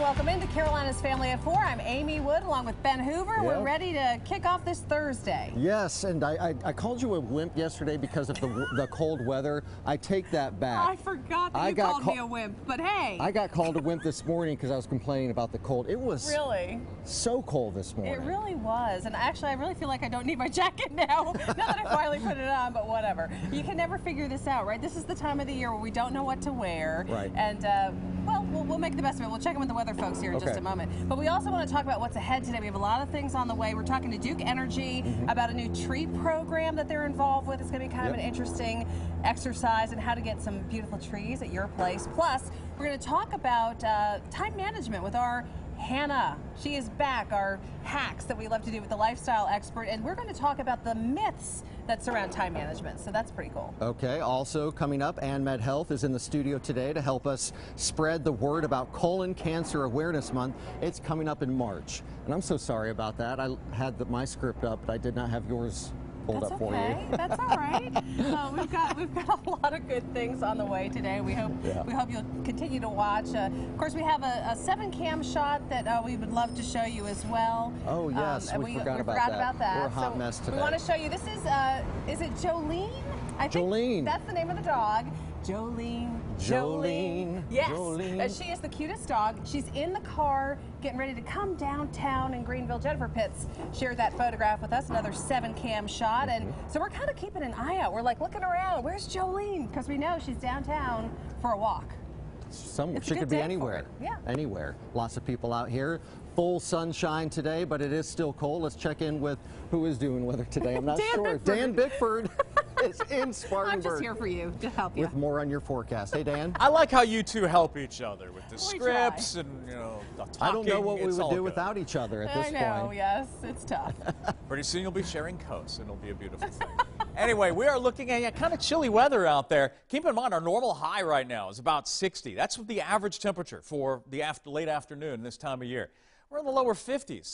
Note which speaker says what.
Speaker 1: welcome into Carolina's Family of Four. I'm Amy Wood along with Ben Hoover. We're ready to kick off this Thursday.
Speaker 2: Yes, and I, I, I called you a wimp yesterday because of the, the cold weather. I take that back.
Speaker 1: I forgot that
Speaker 2: I
Speaker 1: you
Speaker 2: got
Speaker 1: called
Speaker 2: ca-
Speaker 1: me a wimp, but hey.
Speaker 2: I got called a wimp this morning because I was complaining about the cold. It was
Speaker 1: really?
Speaker 2: so cold this morning.
Speaker 1: It really was. And actually, I really feel like I don't need my jacket now, now that I finally put it on, but whatever. You can never figure this out, right? This is the time of the year where we don't know what to wear.
Speaker 2: Right.
Speaker 1: And, uh, well, well, we'll make the best of it. We'll check in with the weather folks here in just a moment. But we also want to talk about what's ahead today. We have a lot of things on the way. We're talking to Duke Energy
Speaker 2: Mm-hmm.
Speaker 1: about a new tree program that they're involved with. It's going to be kind of an interesting exercise in how to get some beautiful trees at your place. Plus, we're going to talk about uh, time management with our Hannah. She is back, our hacks that we love to do with the lifestyle expert, and we're going to talk about the myths that surround time management. So that's pretty cool.
Speaker 2: Okay, also coming up, AnMed Health is in the studio today to help us spread the word about Colon Cancer Awareness Month. It's coming up in March. And I'm so sorry about that. I had the, my script up, but I did not have yours pulled
Speaker 1: That's
Speaker 2: up for
Speaker 1: okay.
Speaker 2: you.
Speaker 1: That's all right. Uh, we've got we've got a lot of good things on the way today. We hope
Speaker 2: Yeah.
Speaker 1: we hope you'll continue to watch. Uh, of course, we have a, a seven cam shot that uh, we would love to show you as well. Um,
Speaker 2: Oh, yes,
Speaker 1: and
Speaker 2: we
Speaker 1: we,
Speaker 2: forgot
Speaker 1: we
Speaker 2: about
Speaker 1: forgot
Speaker 2: that.
Speaker 1: about that.
Speaker 2: We're a hot
Speaker 1: so
Speaker 2: mess
Speaker 1: We want to show you. This is uh, is it Jolene? I think
Speaker 2: Jolene.
Speaker 1: That's the name of the dog. Jolene.
Speaker 2: Jolene.
Speaker 1: Yes.
Speaker 2: Jolene.
Speaker 1: And she is the cutest dog. She's in the car getting ready to come downtown in Greenville. Jennifer Pitts shared that photograph with us, another seven cam shot. And
Speaker 2: Mm-hmm.
Speaker 1: so we're kind of keeping an eye out. We're like looking around. Where's Jolene? Because we know she's downtown for a walk.
Speaker 2: Some,
Speaker 1: It's
Speaker 2: she could be anywhere.
Speaker 1: Yeah.
Speaker 2: Anywhere. Lots of people out here. Full sunshine today, but it is still cold. Let's check in with who is doing weather today. I'm not
Speaker 1: Dan
Speaker 2: sure.
Speaker 1: Bickford.
Speaker 2: Dan Bickford is in Spartanburg.
Speaker 1: I'm just here for you to help you.
Speaker 2: with more on your forecast. Hey, Dan.
Speaker 3: I like how you two help each other with the
Speaker 1: We try.
Speaker 3: scripts and you know the talking.
Speaker 2: I don't know what we would do
Speaker 3: good.
Speaker 2: without each other at this point.
Speaker 1: I know,
Speaker 2: point.
Speaker 1: yes, it's tough.
Speaker 3: Pretty soon you'll be sharing coats, and it'll be a beautiful thing. anyway, we are looking at kind of chilly weather out there. Keep in mind, our normal high right now is about 60. That's what the average temperature for the after, late afternoon this time of year. We're in the lower 50s.